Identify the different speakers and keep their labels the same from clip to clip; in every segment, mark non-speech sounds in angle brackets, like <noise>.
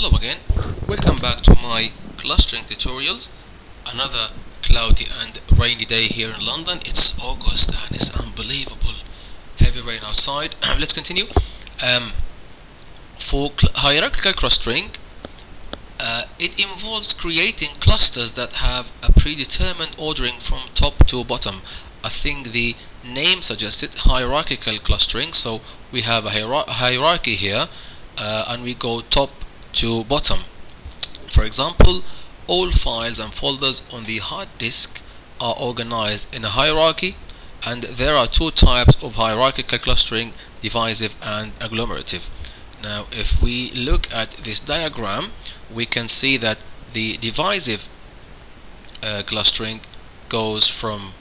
Speaker 1: Hello again, welcome back to my clustering tutorials. Another cloudy and rainy day here in London. It's August and it's unbelievable. Heavy rain outside. <clears throat> Let's continue. Um, for hierarchical clustering, uh, it involves creating clusters that have a predetermined ordering from top to bottom. I think the name suggested hierarchical clustering. So we have a hierarchy here uh, and we go top to bottom. For example, all files and folders on the hard disk are organized in a hierarchy and there are two types of hierarchical clustering, divisive and agglomerative. Now if we look at this diagram, we can see that the divisive uh, clustering goes from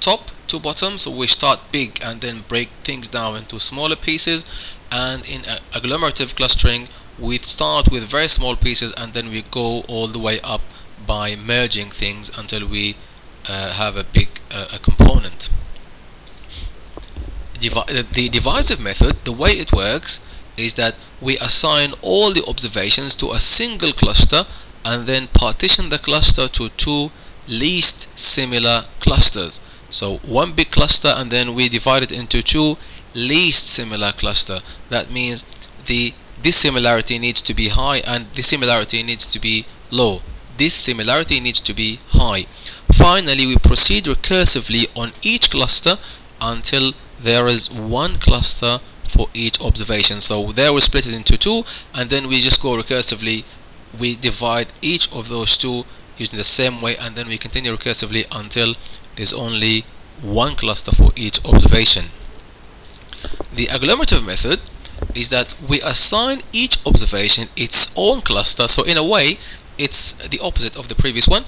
Speaker 1: top to bottom so we start big and then break things down into smaller pieces and in agglomerative clustering we start with very small pieces and then we go all the way up by merging things until we uh, have a big uh, a component. Divi uh, the divisive method the way it works is that we assign all the observations to a single cluster and then partition the cluster to two least similar clusters. So one big cluster and then we divide it into two least similar cluster. That means the dissimilarity needs to be high and this similarity needs to be low. This similarity needs to be high. Finally we proceed recursively on each cluster until there is one cluster for each observation. So there we split it into two and then we just go recursively. We divide each of those two using the same way and then we continue recursively until there's only one cluster for each observation. The agglomerative method is that we assign each observation its own cluster. So in a way it's the opposite of the previous one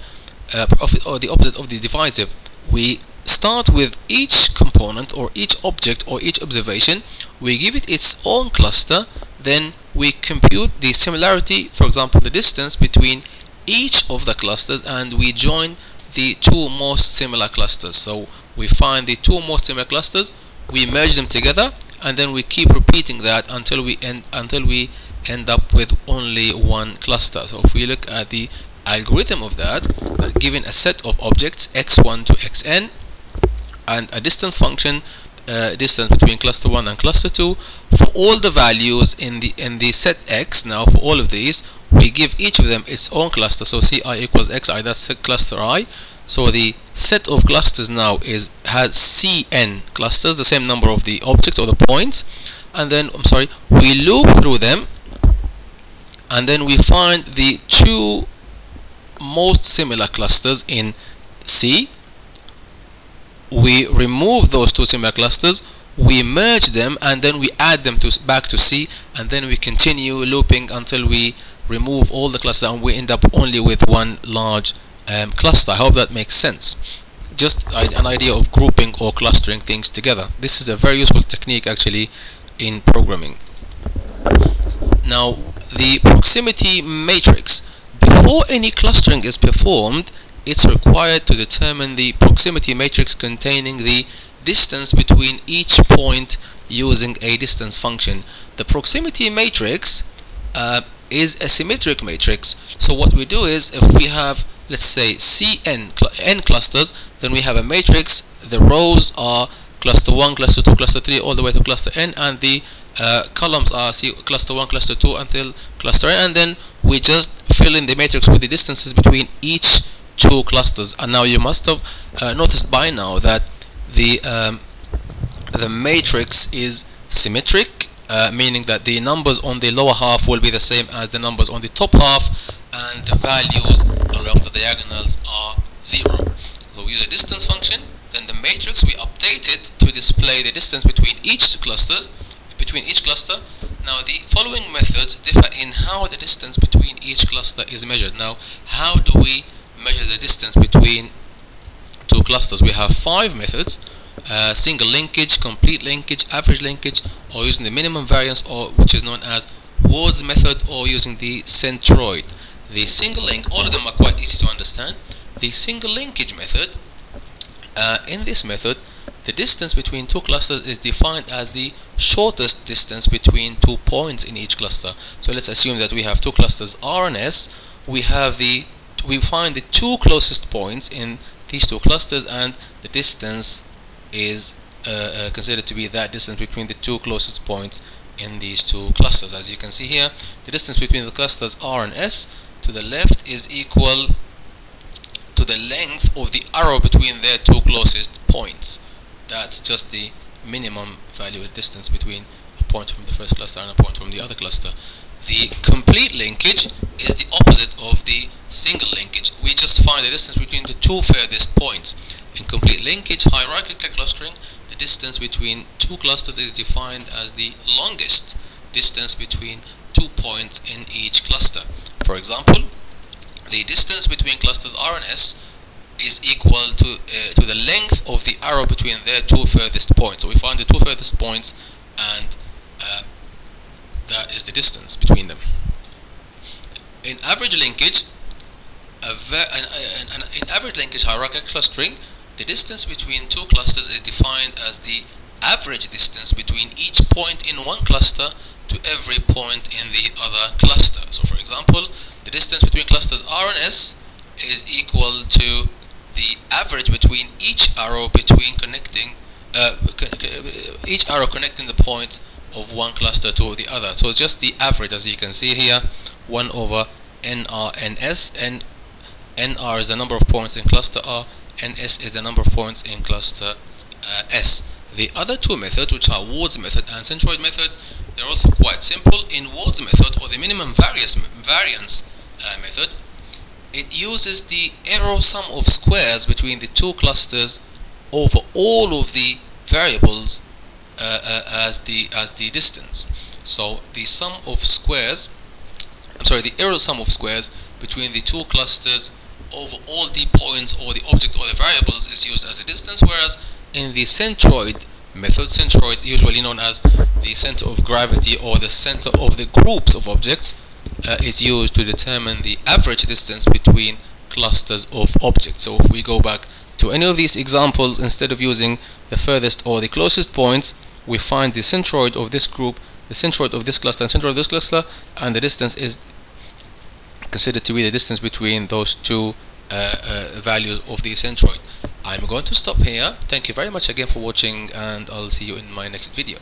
Speaker 1: uh, or the opposite of the divisive we start with each component or each object or each observation. We give it its own cluster. Then we compute the similarity for example the distance between each of the clusters and we join the two most similar clusters. So we find the two most similar clusters. We merge them together and then we keep repeating that until we end until we end up with only one cluster. So if we look at the algorithm of that uh, given a set of objects x1 to xn and a distance function uh, distance between cluster 1 and cluster 2 for all the values in the in the set x now for all of these we give each of them its own cluster. So ci equals xi that's cluster i so the set of clusters now is has cn clusters, the same number of the objects or the points, and then I'm sorry, we loop through them, and then we find the two most similar clusters in C. We remove those two similar clusters, we merge them, and then we add them to back to C, and then we continue looping until we remove all the clusters, and we end up only with one large um, cluster. I hope that makes sense. Just an idea of grouping or clustering things together. This is a very useful technique actually in programming. Now the proximity matrix. Before any clustering is performed, it's required to determine the proximity matrix containing the distance between each point using a distance function. The proximity matrix uh, is a symmetric matrix. So what we do is if we have let's say Cn cl n clusters then we have a matrix. The rows are cluster 1 cluster 2 cluster 3 all the way to cluster n and the uh, columns are C cluster 1 cluster 2 until cluster n and then we just fill in the matrix with the distances between each two clusters. And now you must have uh, noticed by now that the um, the matrix is symmetric uh, meaning that the numbers on the lower half will be the same as the numbers on the top half and the values along the diagonals are 0. So we use a distance function, then the matrix we update it to display the distance between each clusters, between each cluster. Now the following methods differ in how the distance between each cluster is measured. Now how do we measure the distance between two clusters? We have five methods. Uh, single linkage, complete linkage, average linkage, or using the minimum variance, or which is known as Ward's method, or using the centroid. The single link, all of them are quite easy to understand. The single linkage method, uh, in this method, the distance between two clusters is defined as the shortest distance between two points in each cluster. So let's assume that we have two clusters R and S. We have the we find the two closest points in these two clusters and the distance is uh, uh, considered to be that distance between the two closest points in these two clusters. As you can see here, the distance between the clusters R and S to the left is equal to the length of the arrow between their two closest points. That's just the minimum value of distance between a point from the first cluster and a point from the other cluster. The complete linkage is the opposite of the single linkage. We just find the distance between the two furthest points. In complete linkage, hierarchical clustering, the distance between two clusters is defined as the longest distance between two points in each cluster. For example, the distance between clusters R and S is equal to uh, to the length of the arrow between their two furthest points. So we find the two furthest points and uh, that is the distance between them. In average linkage, an, an, an, in average linkage hierarchical clustering, the distance between two clusters is defined as the average distance between each point in one cluster to every point in the other cluster. Example, the distance between clusters R and S is equal to the average between each arrow between connecting uh, each arrow connecting the point of one cluster to the other. So it's just the average as you can see here 1 over NRNS and S. NR is the number of points in cluster R NS is the number of points in cluster uh, S. The other two methods which are Ward's method and centroid method they're also quite simple. In Ward's method or the minimum variance, variance uh, method it uses the error sum of squares between the two clusters over all of the variables uh, uh, as the as the distance. So the sum of squares, I'm sorry, the error sum of squares between the two clusters over all the points or the objects or the variables is used as a distance, whereas in the centroid method, centroid usually known as the center of gravity or the center of the groups of objects, uh, is used to determine the average distance between clusters of objects. So if we go back to any of these examples, instead of using the furthest or the closest points, we find the centroid of this group, the centroid of this cluster, and centroid of this cluster, and the distance is considered to be the distance between those two uh, uh, values of the centroid. I'm going to stop here. Thank you very much again for watching, and I'll see you in my next video.